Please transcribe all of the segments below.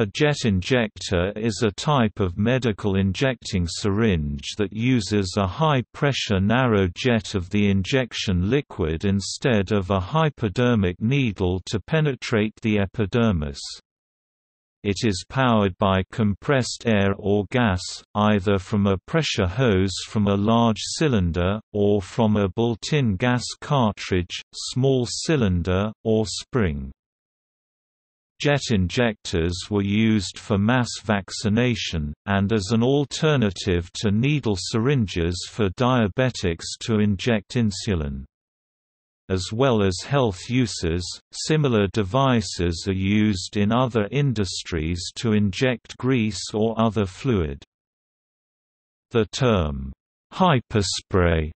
A jet injector is a type of medical injecting syringe that uses a high-pressure narrow jet of the injection liquid instead of a hypodermic needle to penetrate the epidermis. It is powered by compressed air or gas, either from a pressure hose from a large cylinder, or from a built-in gas cartridge, small cylinder, or spring. Jet injectors were used for mass vaccination, and as an alternative to needle syringes for diabetics to inject insulin. As well as health uses, similar devices are used in other industries to inject grease or other fluid. The term, hyperspray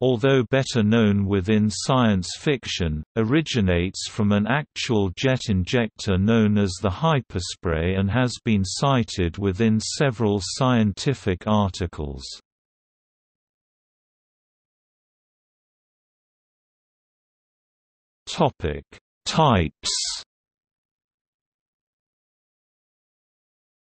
although better known within science fiction, originates from an actual jet injector known as the hyperspray and has been cited within several scientific articles. Types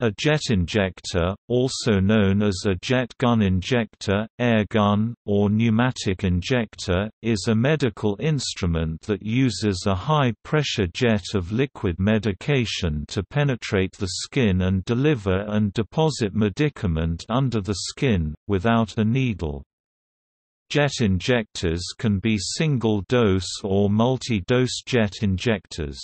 A jet injector, also known as a jet gun injector, air gun, or pneumatic injector, is a medical instrument that uses a high-pressure jet of liquid medication to penetrate the skin and deliver and deposit medicament under the skin, without a needle. Jet injectors can be single-dose or multi-dose jet injectors.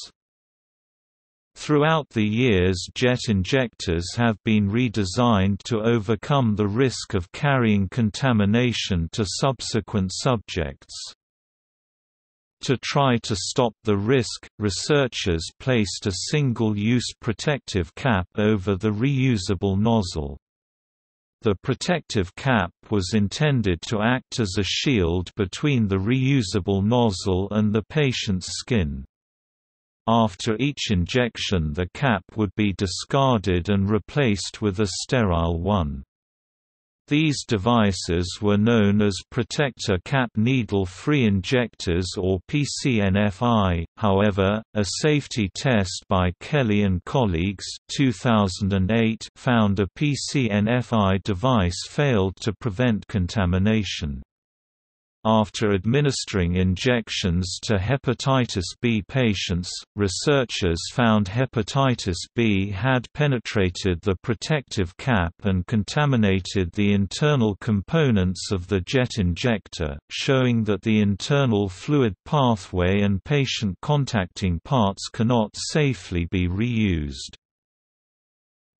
Throughout the years jet injectors have been redesigned to overcome the risk of carrying contamination to subsequent subjects. To try to stop the risk, researchers placed a single-use protective cap over the reusable nozzle. The protective cap was intended to act as a shield between the reusable nozzle and the patient's skin. After each injection the cap would be discarded and replaced with a sterile one. These devices were known as protector cap needle-free injectors or PCNFI. However, a safety test by Kelly and colleagues 2008 found a PCNFI device failed to prevent contamination. After administering injections to hepatitis B patients, researchers found hepatitis B had penetrated the protective cap and contaminated the internal components of the jet injector, showing that the internal fluid pathway and patient contacting parts cannot safely be reused.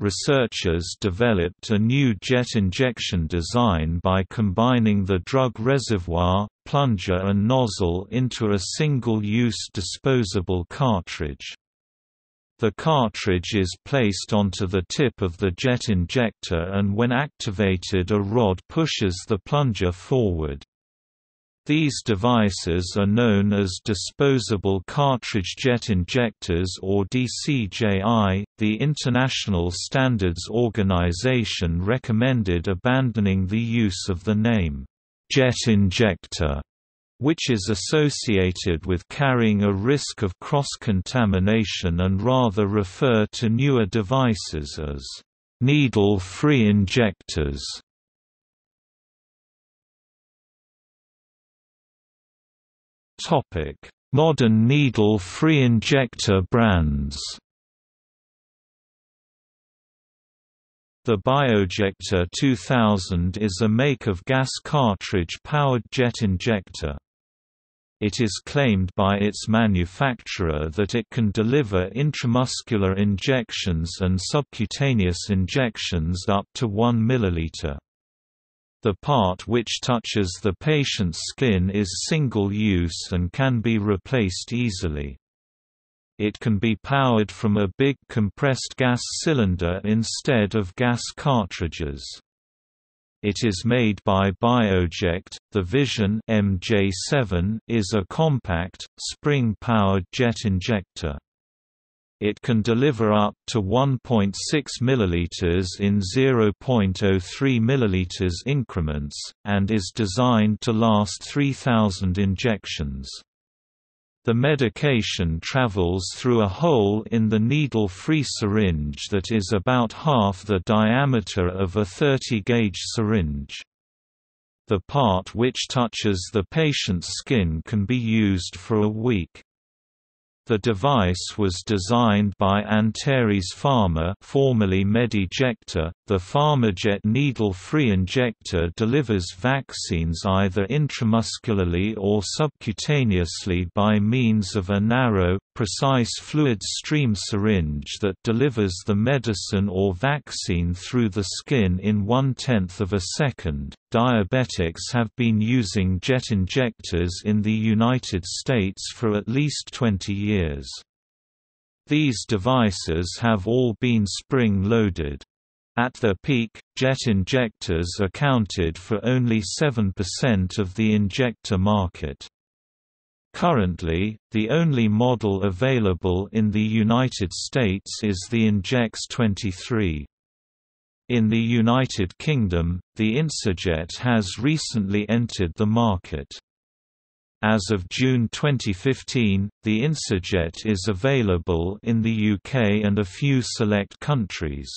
Researchers developed a new jet injection design by combining the drug reservoir, plunger and nozzle into a single-use disposable cartridge. The cartridge is placed onto the tip of the jet injector and when activated a rod pushes the plunger forward. These devices are known as disposable cartridge jet injectors or DCJI. The International Standards Organization recommended abandoning the use of the name jet injector, which is associated with carrying a risk of cross-contamination and rather refer to newer devices as needle-free injectors. Topic: Modern needle-free injector brands. The Biojector 2000 is a make of gas cartridge-powered jet injector. It is claimed by its manufacturer that it can deliver intramuscular injections and subcutaneous injections up to 1 ml. The part which touches the patient's skin is single-use and can be replaced easily. It can be powered from a big compressed gas cylinder instead of gas cartridges. It is made by Bioject. The Vision MJ7 is a compact, spring-powered jet injector. It can deliver up to 1.6 ml in 0.03 ml increments, and is designed to last 3000 injections. The medication travels through a hole in the needle-free syringe that is about half the diameter of a 30-gauge syringe. The part which touches the patient's skin can be used for a week. The device was designed by Antares Pharma formerly Medijecta. The PharmaJet needle-free injector delivers vaccines either intramuscularly or subcutaneously by means of a narrow, precise fluid stream syringe that delivers the medicine or vaccine through the skin in one-tenth of a second. Diabetics have been using jet injectors in the United States for at least 20 years. These devices have all been spring-loaded. At their peak, jet injectors accounted for only 7% of the injector market. Currently, the only model available in the United States is the Injex 23. In the United Kingdom, the Insujet has recently entered the market. As of June 2015, the Insujet is available in the UK and a few select countries.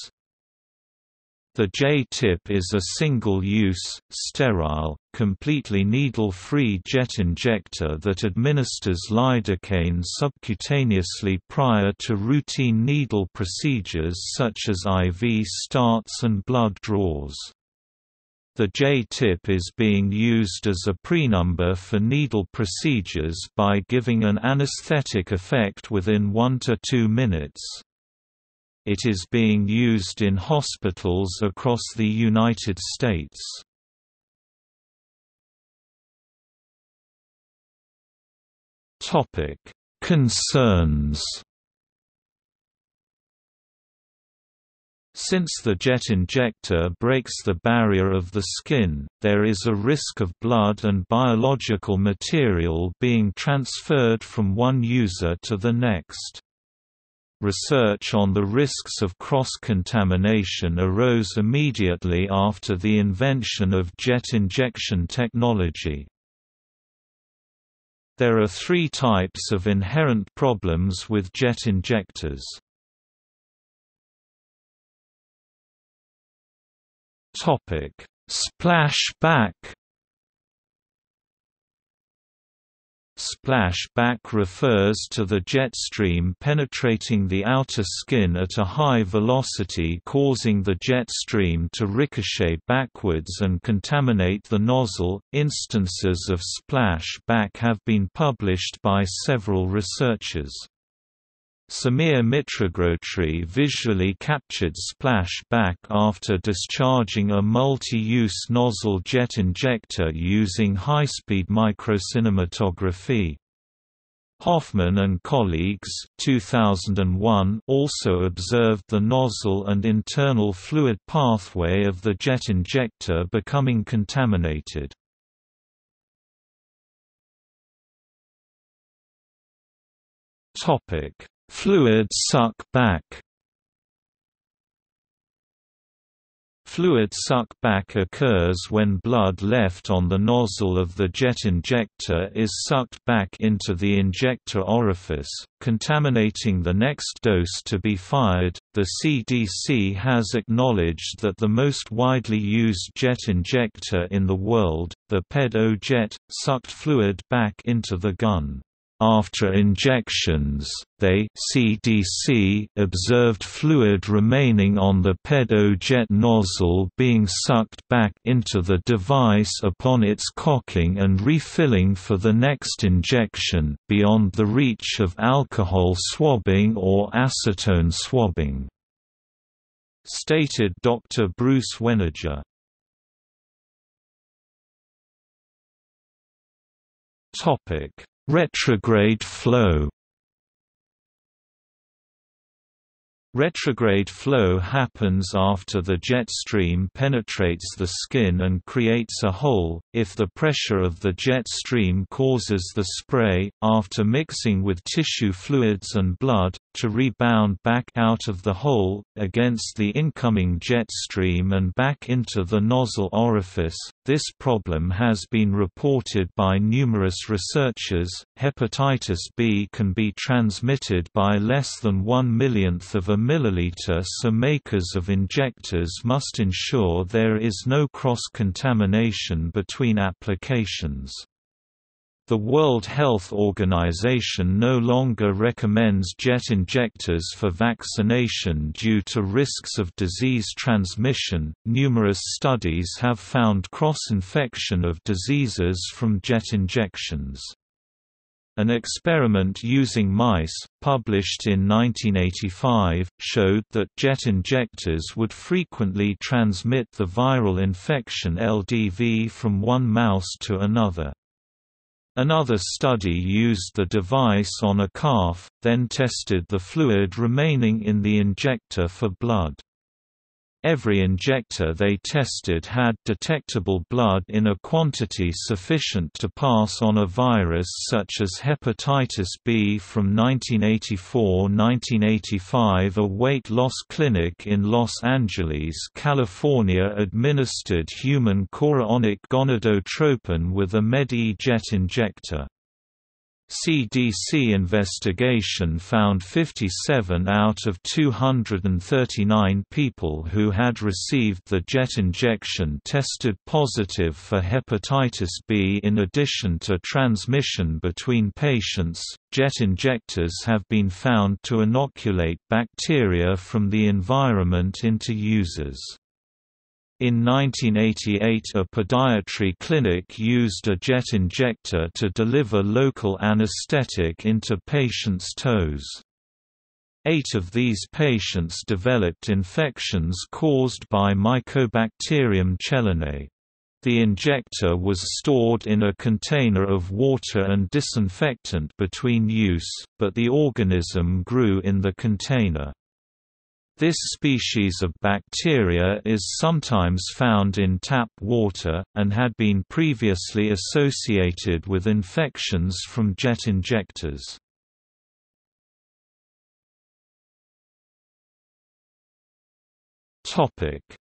The J-tip is a single-use, sterile, completely needle-free jet injector that administers lidocaine subcutaneously prior to routine needle procedures such as IV starts and blood draws. The J-tip is being used as a prenumber for needle procedures by giving an anesthetic effect within 1 to 2 minutes. It is being used in hospitals across the United States. Topic: Concerns. Since the jet injector breaks the barrier of the skin, there is a risk of blood and biological material being transferred from one user to the next. Research on the risks of cross-contamination arose immediately after the invention of jet injection technology. There are three types of inherent problems with jet injectors. Splashback Splashback refers to the jet stream penetrating the outer skin at a high velocity causing the jet stream to ricochet backwards and contaminate the nozzle. Instances of splashback have been published by several researchers. Samir Mitragotri visually captured splash-back after discharging a multi-use nozzle jet injector using high-speed microcinematography. Hoffman and colleagues 2001 also observed the nozzle and internal fluid pathway of the jet injector becoming contaminated. Topic Fluid suck back Fluid suck back occurs when blood left on the nozzle of the jet injector is sucked back into the injector orifice, contaminating the next dose to be fired. The CDC has acknowledged that the most widely used jet injector in the world, the PED-O-Jet, sucked fluid back into the gun. After injections, they CDC observed fluid remaining on the PED-O-Jet nozzle being sucked back into the device upon its cocking and refilling for the next injection beyond the reach of alcohol swabbing or acetone swabbing. Stated Dr. Bruce Weniger. Topic Retrograde flow Retrograde flow happens after the jet stream penetrates the skin and creates a hole, if the pressure of the jet stream causes the spray, after mixing with tissue fluids and blood, to rebound back out of the hole, against the incoming jet stream and back into the nozzle orifice. This problem has been reported by numerous researchers. Hepatitis B can be transmitted by less than one millionth of a milliliter, so makers of injectors must ensure there is no cross-contamination between applications. The World Health Organization no longer recommends jet injectors for vaccination due to risks of disease transmission. Numerous studies have found cross infection of diseases from jet injections. An experiment using mice, published in 1985, showed that jet injectors would frequently transmit the viral infection LDV from one mouse to another. Another study used the device on a calf, then tested the fluid remaining in the injector for blood. Every injector they tested had detectable blood in a quantity sufficient to pass on a virus such as hepatitis B. From 1984–1985 a weight loss clinic in Los Angeles, California administered human chorionic gonadotropin with a Med-E jet injector. CDC investigation found 57 out of 239 people who had received the jet injection tested positive for hepatitis B. In addition to transmission between patients, jet injectors have been found to inoculate bacteria from the environment into users. In 1988 a podiatry clinic used a jet injector to deliver local anesthetic into patients' toes. Eight of these patients developed infections caused by Mycobacterium chelonae. The injector was stored in a container of water and disinfectant between use, but the organism grew in the container. This species of bacteria is sometimes found in tap water, and had been previously associated with infections from jet injectors.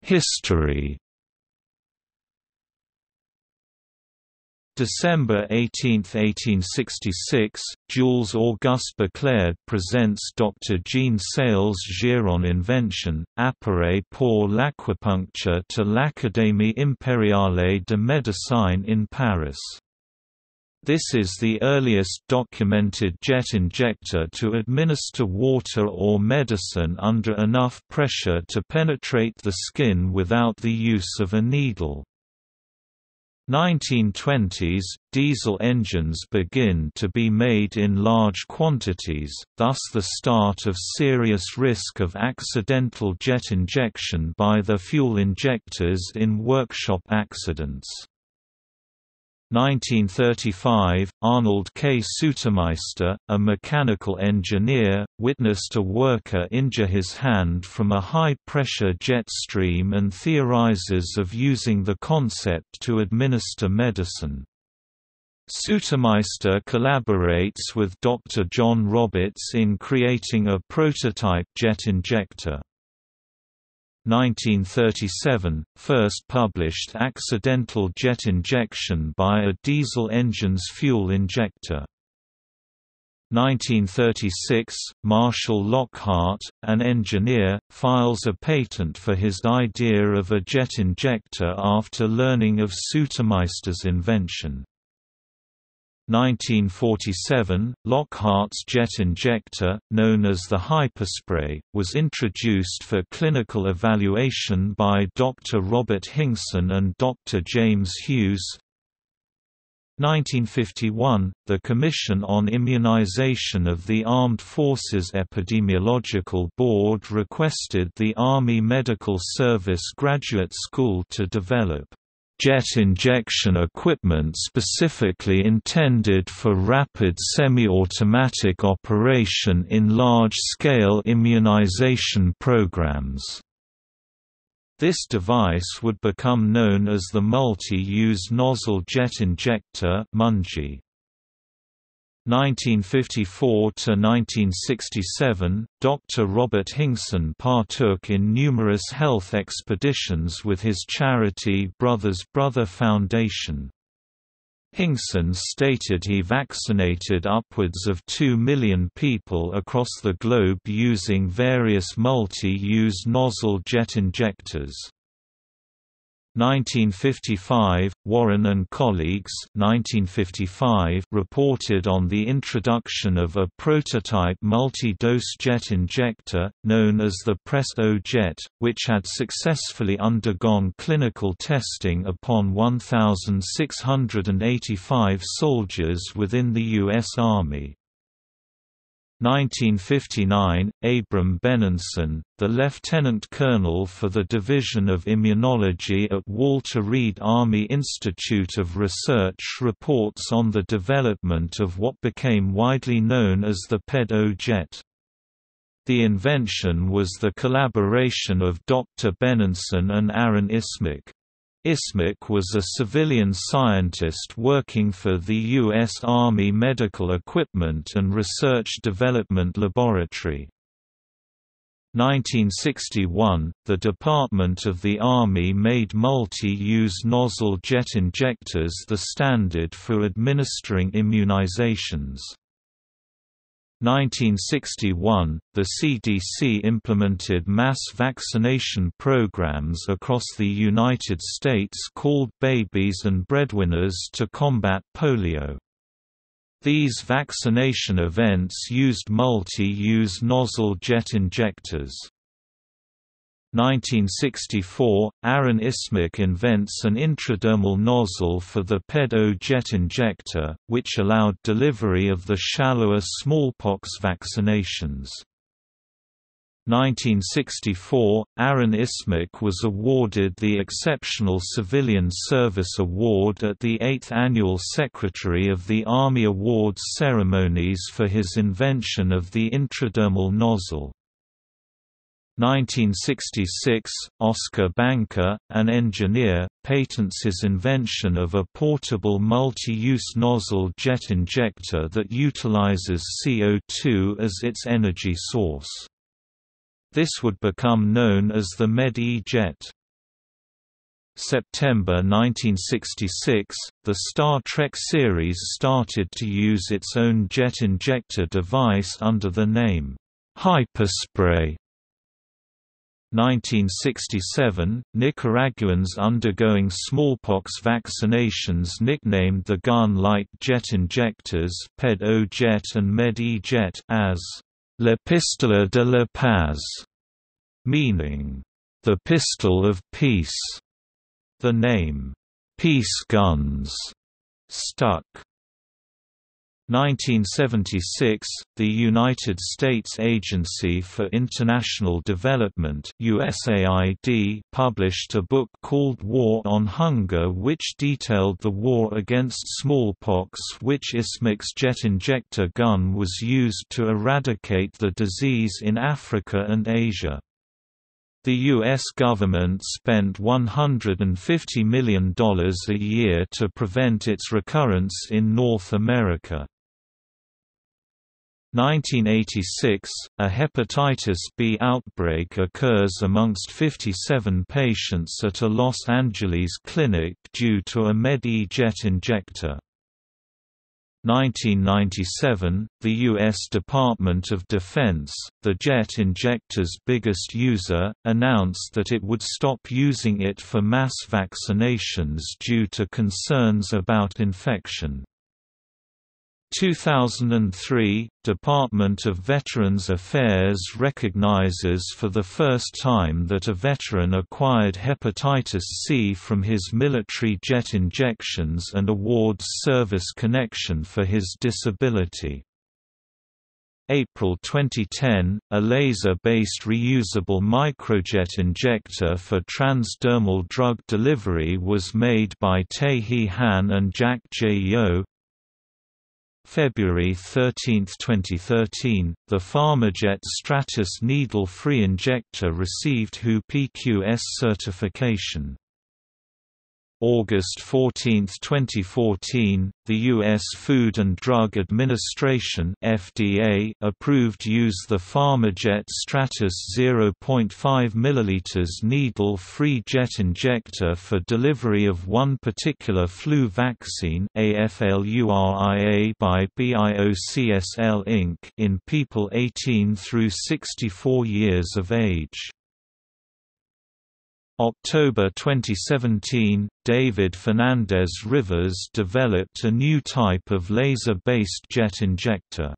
History December 18, 1866, Jules Auguste Béclard presents Dr. Jean Sales' Giron invention, appareil pour l'acupuncture to l'Académie impériale de médecine in Paris. This is the earliest documented jet injector to administer water or medicine under enough pressure to penetrate the skin without the use of a needle. 1920s, diesel engines begin to be made in large quantities, thus the start of serious risk of accidental jet injection by the fuel injectors in workshop accidents. 1935, Arnold K. Sutermeister, a mechanical engineer, witnessed a worker injure his hand from a high-pressure jet stream and theorizes of using the concept to administer medicine. Sutermeister collaborates with Dr. John Roberts in creating a prototype jet injector. 1937, first published accidental jet injection by a diesel engine's fuel injector. 1936, Marshall Lockhart, an engineer, files a patent for his idea of a jet injector after learning of Sutermeister's invention. 1947, Lockhart's jet injector, known as the Hyperspray, was introduced for clinical evaluation by Dr. Robert Hingson and Dr. James Hughes. 1951, the Commission on Immunization of the Armed Forces Epidemiological Board requested the Army Medical Service Graduate School to develop jet injection equipment specifically intended for rapid semi-automatic operation in large-scale immunization programs. This device would become known as the Multi-Use Nozzle Jet Injector 1954–1967, Dr. Robert Hingson partook in numerous health expeditions with his charity Brothers Brother Foundation. Hingson stated he vaccinated upwards of 2 million people across the globe using various multi-use nozzle jet injectors. 1955, Warren and colleagues 1955 reported on the introduction of a prototype multi-dose jet injector, known as the Presto jet, which had successfully undergone clinical testing upon 1,685 soldiers within the U.S. Army. 1959, Abram Benenson, the lieutenant colonel for the Division of Immunology at Walter Reed Army Institute of Research reports on the development of what became widely known as the PED-O jet. The invention was the collaboration of Dr. Benenson and Aaron Ismach. Ismach was a civilian scientist working for the U.S. Army Medical Equipment and Research Development Laboratory. 1961, the Department of the Army made multi-use nozzle jet injectors the standard for administering immunizations. 1961, the CDC implemented mass vaccination programs across the United States called Babies and Breadwinners to combat polio. These vaccination events used multi-use nozzle jet injectors. 1964, Aaron Ismach invents an intradermal nozzle for the PED-O jet injector, which allowed delivery of the shallower smallpox vaccinations. 1964, Aaron Ismach was awarded the Exceptional Civilian Service Award at the 8th Annual Secretary of the Army Awards ceremonies for his invention of the intradermal nozzle. 1966, Oscar Banker, an engineer, patents his invention of a portable multi-use nozzle jet injector that utilizes CO2 as its energy source. This would become known as the Med-E-Jet. September 1966, the Star Trek series started to use its own jet injector device under the name, Hyperspray. 1967, Nicaraguans undergoing smallpox vaccinations nicknamed the gun-like jet injectors PED-O-Jet and Med-E-Jet as La Pistola de la Paz, meaning the pistol of peace. The name, Peace Guns, stuck. 1976, the United States Agency for International Development USAID published a book called War on Hunger which detailed the war against smallpox which Ismach's jet injector gun was used to eradicate the disease in Africa and Asia. The U.S. government spent $150 million a year to prevent its recurrence in North America. 1986, a hepatitis B outbreak occurs amongst 57 patients at a Los Angeles clinic due to a Med-E-Jet injector. 1997, the U.S. Department of Defense, the jet injector's biggest user, announced that it would stop using it for mass vaccinations due to concerns about infection. 2003, Department of Veterans Affairs recognizes for the first time that a veteran acquired hepatitis C from his military jet injections and awards service connection for his disability. April 2010, a laser-based reusable microjet injector for transdermal drug delivery was made by Tae-hee Han and Jack J. Yoh. February 13, 2013, the PharmaJet Stratus needle-free injector received WHO PQS certification. August 14, 2014, the U.S. Food and Drug Administration (FDA) approved use the PharmaJet Stratus 0.5 ml needle-free jet injector for delivery of one particular flu vaccine AFLURIA by BIOCSL Inc. in people 18 through 64 years of age. October 2017, David Fernandez Rivas developed a new type of laser-based jet injector.